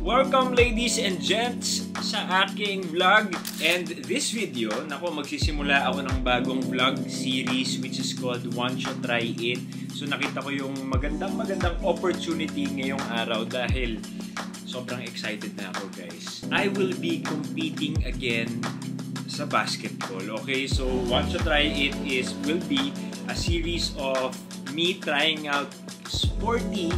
Welcome ladies and gents sa aking vlog and this video, nako magsisimula ako ng bagong vlog series which is called One Shot Try It. So nakita ko yung magandang magandang opportunity ngayong araw dahil sobrang excited na ako guys. I will be competing again sa basketball. Okay, so One Shot Try It is will be a series of me trying out sporty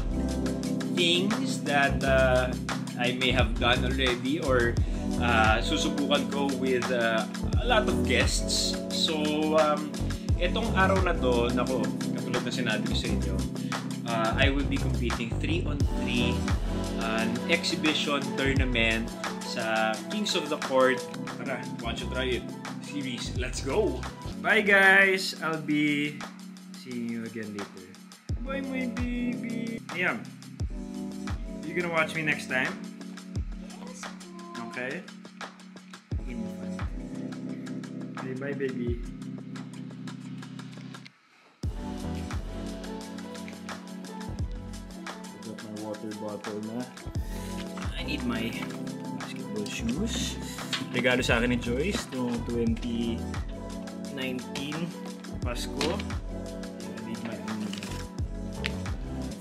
things that uh, I may have done already or uh, susubukan ko with uh, a lot of guests. So, um, itong araw na to, nako, katulad na sinabi ko sa inyo, uh, I will be competing 3 on 3 uh, an exhibition tournament sa Kings of the Court. Tara, why don't you try it? Series, let's go! Bye guys! I'll be seeing you again later. Bye my baby! Ayan. You gonna watch me next time? Yes. Okay. Say bye, baby. Got my water bottle na. I need my basketball shoes. Regalo sa akin ni Joyce No 2019 Pasko. I need my own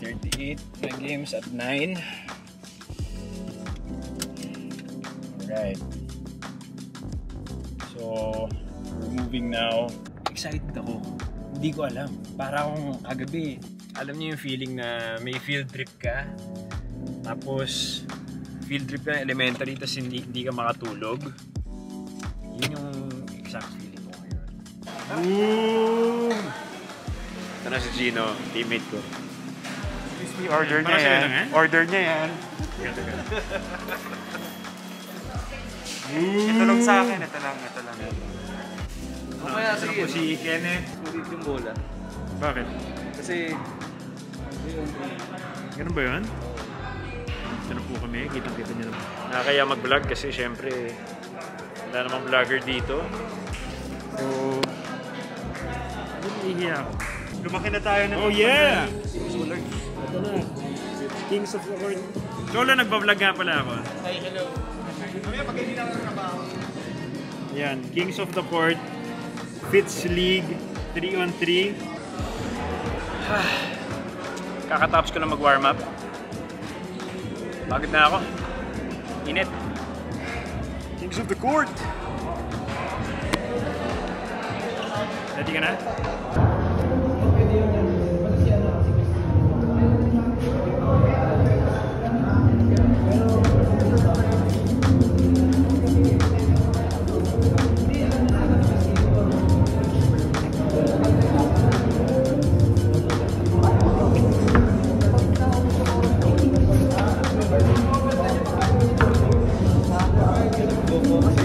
38 na games at 9. Alright. So, we're moving now. Excited ako. Hindi ko alam. Para akong kagabi. Alam niyo yung feeling na may field trip ka. Tapos, field trip ka ng elementary tapos hindi, hindi ka makatulog. Yun yung exact feeling ko ngayon. Ooh! Ito na si Gino, teammate ko order niya yan. Order niya yan. ito lang sa akin, ito lang, ito lang. Oh, ito sige. po si Kenneth. Sulit yung bola. Bakit? Kasi... Ganun ba yun? Ito na po kami, kitang-kita niyo naman. Nakakaya ah, mag-vlog kasi siyempre... wala namang vlogger dito. So, ano, hindi ako. Lumaki na tayo ng Oh yeah! Ito na. Kings of the Corn. Lola, nagbablog nga pala ako. Hi, hello. Mamaya pag hindi na ako trabaho. Yan, Kings of the Court, Fitz League, 3 on 3. Kakatapos ko lang mag-warm up. Pagod na ako. Init. Kings of the Court! Ready ka na?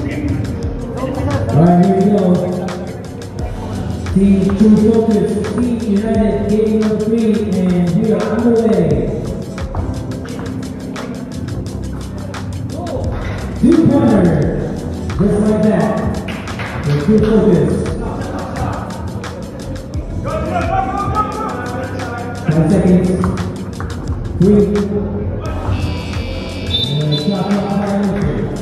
Alright, here we go. Team True Focus, Team United, game number three, and we are underway. Two corners, just like that. The True Focus. Five seconds. Three. And uh, shot up high.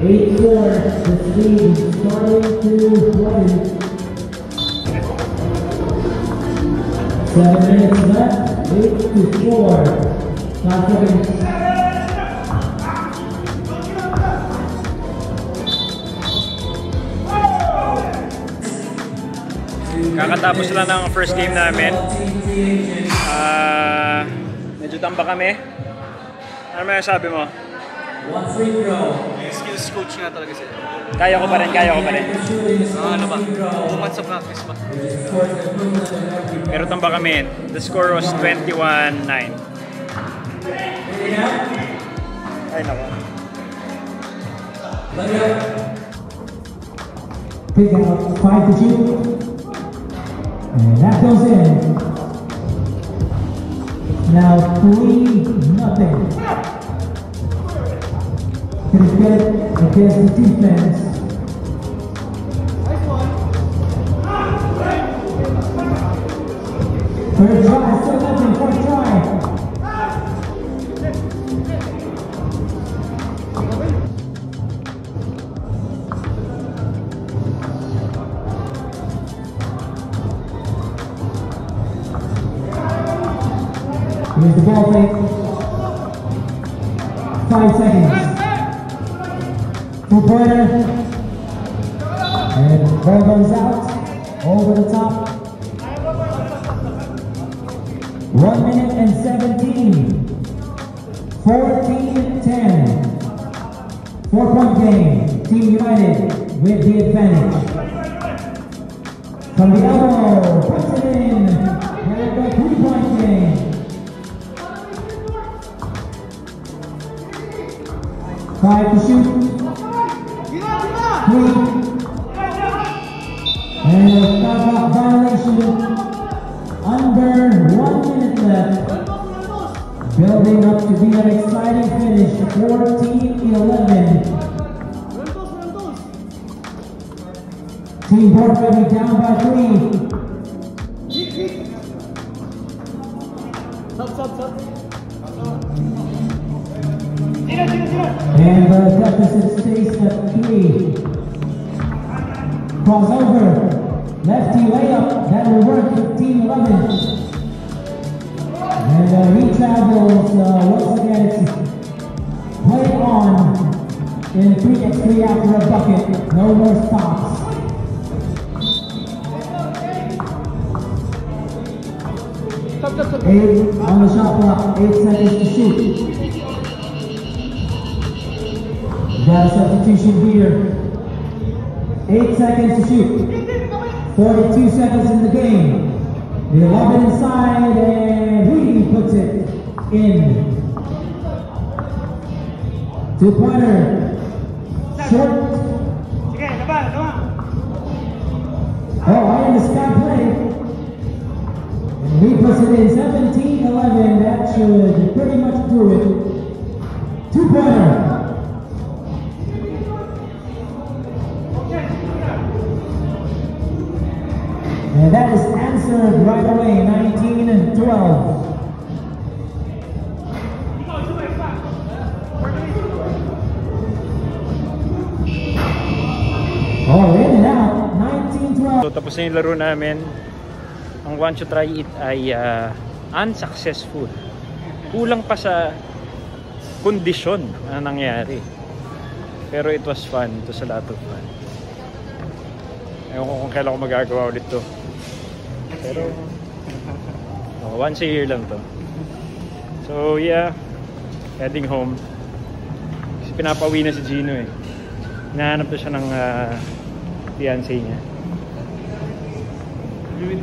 Kakatapos lang ng first game namin. Uh, medyo ah, tamba kami. Ano may sabi mo? One practice coach nga talaga siya. Kaya ko pa rin, kaya ko pa rin. Uh, ano ba? Bumat sa practice ba? Pero tamba kami, the score was 21-9. Ay, nako. Pick out, 5 to 2. And that goes in. Now 3 nothing. to defend against the defense. First try, still nothing, first try. Here's the ball fake. Five seconds. Steve Porter. And Volvo's out, over the top. One minute and 17. 14-10. Four-point game. Team United with the advantage. From the elbow, puts it in. And a three-point game. Five to shoot. Building up to be an exciting finish, 14-11. Team Portman down by three. And the deficit stays at three. Crossover. Lefty layup. That will work. Team 11 as uh, we travel, uh, once again, it's play on in 3x3 after a bucket, no more stops. Eight on the shot clock, eight seconds to shoot. Got a substitution here. Eight seconds to shoot. 42 seconds in the game. We lob it inside, and he puts it in. Two-pointer. Short. Oh, I understand play. And he puts it in 17-11. That should pretty much do it. And that is answered right away, 19 and 12. Oh, in and out, So, tapos na yung laro namin. Ang want to try it ay uh, unsuccessful. Kulang pa sa kondisyon na nangyari. Pero it was fun. Ito sa lahat of fun. Ewan ko kung kailan ko magagawa ulit to. Pero, oh, once a year lang to. So, yeah. Heading home. Kasi pinapauwi na si Gino eh. Hinahanap na siya ng uh, fiancé niya.